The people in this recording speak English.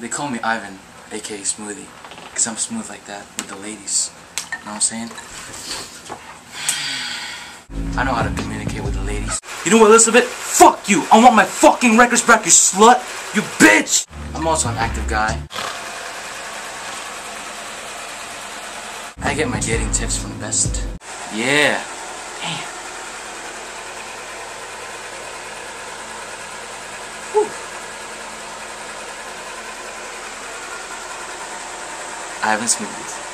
They call me Ivan, aka Smoothie, because I'm smooth like that with the ladies. You know what I'm saying? I know how to communicate with the ladies. You know what, Elizabeth? Fuck you! I want my fucking records back, you slut! You bitch! I'm also an active guy. I get my dating tips from the Best. Yeah. Damn. Whew. I haven't seen it.